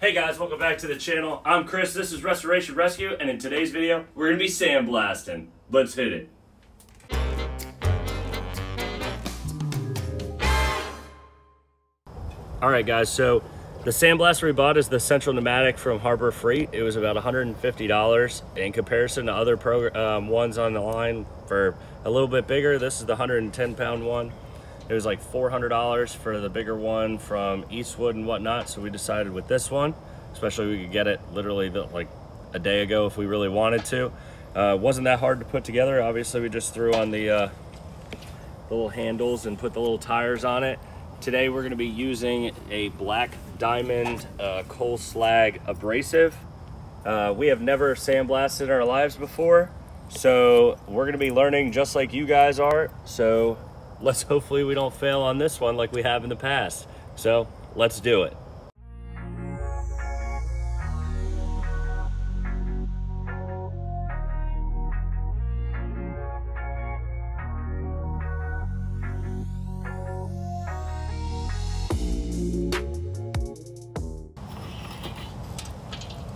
Hey guys, welcome back to the channel. I'm Chris, this is Restoration Rescue, and in today's video, we're gonna be sandblasting. Let's hit it. Alright guys, so the sandblaster we bought is the Central Pneumatic from Harbor Freight. It was about $150 in comparison to other um, ones on the line for a little bit bigger. This is the 110 pound one. It was like $400 for the bigger one from Eastwood and whatnot. So we decided with this one, especially we could get it literally like a day ago if we really wanted to. Uh, wasn't that hard to put together. Obviously we just threw on the, uh, the little handles and put the little tires on it. Today we're gonna be using a black diamond uh, coal slag abrasive. Uh, we have never sandblasted in our lives before. So we're gonna be learning just like you guys are. So let's hopefully we don't fail on this one like we have in the past. So let's do it.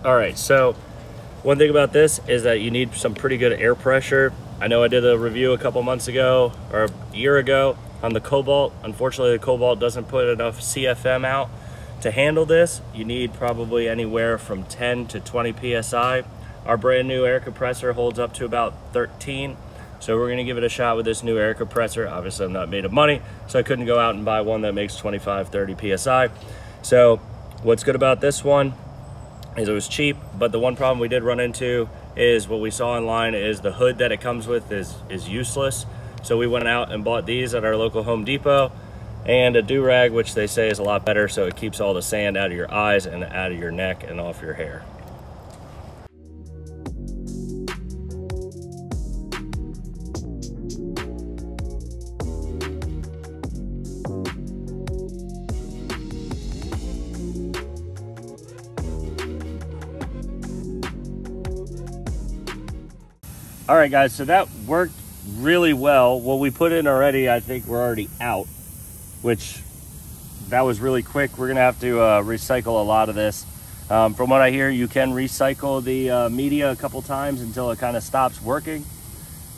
All right, so one thing about this is that you need some pretty good air pressure I know I did a review a couple months ago or a year ago on the Kobalt. Unfortunately, the Kobalt doesn't put enough CFM out to handle this. You need probably anywhere from 10 to 20 PSI. Our brand new air compressor holds up to about 13. So we're gonna give it a shot with this new air compressor. Obviously I'm not made of money, so I couldn't go out and buy one that makes 25, 30 PSI. So what's good about this one is it was cheap, but the one problem we did run into is what we saw online is the hood that it comes with is, is useless. So we went out and bought these at our local Home Depot and a do-rag, which they say is a lot better. So it keeps all the sand out of your eyes and out of your neck and off your hair. All right, guys, so that worked really well. What we put in already, I think we're already out, which that was really quick. We're gonna have to uh, recycle a lot of this. Um, from what I hear, you can recycle the uh, media a couple times until it kind of stops working.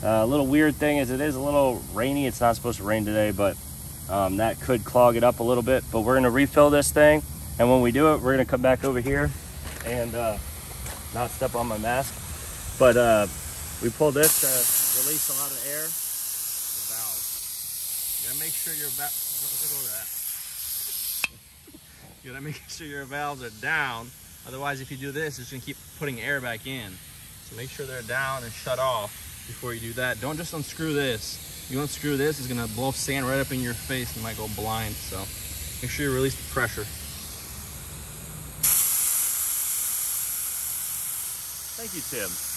Uh, a little weird thing is it is a little rainy. It's not supposed to rain today, but um, that could clog it up a little bit. But we're gonna refill this thing. And when we do it, we're gonna come back over here and uh, not step on my mask. But uh, we pull this to release a lot of air. The valve. You gotta make sure your valve, look at that. You gotta make sure your valves are down. Otherwise, if you do this, it's gonna keep putting air back in. So make sure they're down and shut off before you do that. Don't just unscrew this. You unscrew this, it's gonna blow sand right up in your face. You might go blind. So make sure you release the pressure. Thank you, Tim.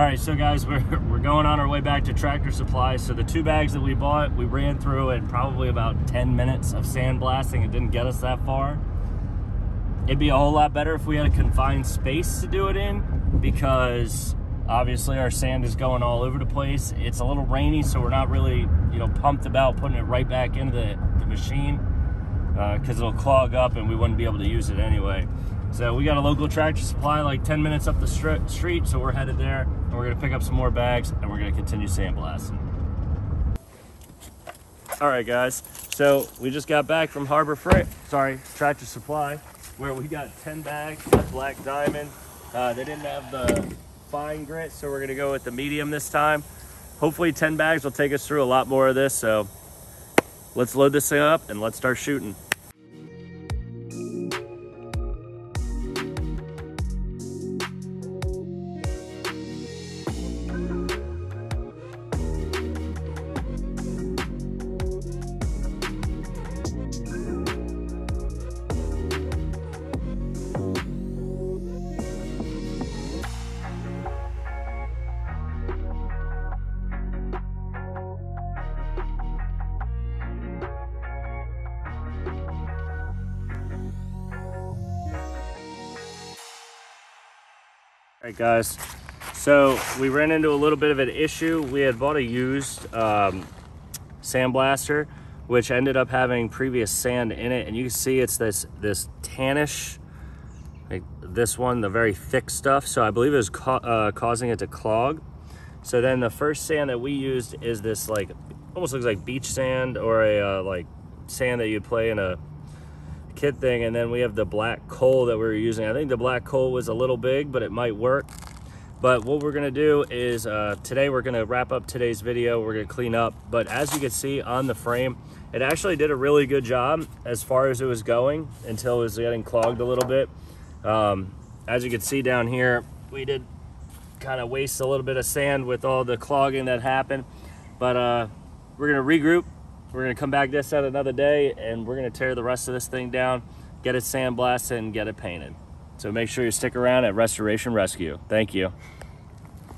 All right, so guys, we're, we're going on our way back to Tractor Supply. So the two bags that we bought, we ran through in probably about 10 minutes of sandblasting. It didn't get us that far. It'd be a whole lot better if we had a confined space to do it in because obviously our sand is going all over the place. It's a little rainy, so we're not really, you know, pumped about putting it right back into the, the machine because uh, it'll clog up and we wouldn't be able to use it anyway. So we got a local tractor supply like 10 minutes up the street, so we're headed there and we're gonna pick up some more bags and we're gonna continue sandblasting. All right, guys. So we just got back from Harbor Freight, sorry, Tractor Supply, where we got 10 bags of Black Diamond. Uh, they didn't have the fine grit, so we're gonna go with the medium this time. Hopefully 10 bags will take us through a lot more of this, so let's load this thing up and let's start shooting. Right, guys. So we ran into a little bit of an issue. We had bought a used um, sandblaster, which ended up having previous sand in it, and you can see it's this this tannish, like this one, the very thick stuff. So I believe it was ca uh, causing it to clog. So then the first sand that we used is this like almost looks like beach sand or a uh, like sand that you play in a kit thing and then we have the black coal that we are using. I think the black coal was a little big but it might work. But what we're gonna do is uh, today we're gonna wrap up today's video. We're gonna clean up. But as you can see on the frame it actually did a really good job as far as it was going until it was getting clogged a little bit. Um, as you can see down here we did kind of waste a little bit of sand with all the clogging that happened. But uh, we're gonna regroup we're gonna come back this out another day and we're gonna tear the rest of this thing down, get it sandblasted and get it painted. So make sure you stick around at Restoration Rescue. Thank you.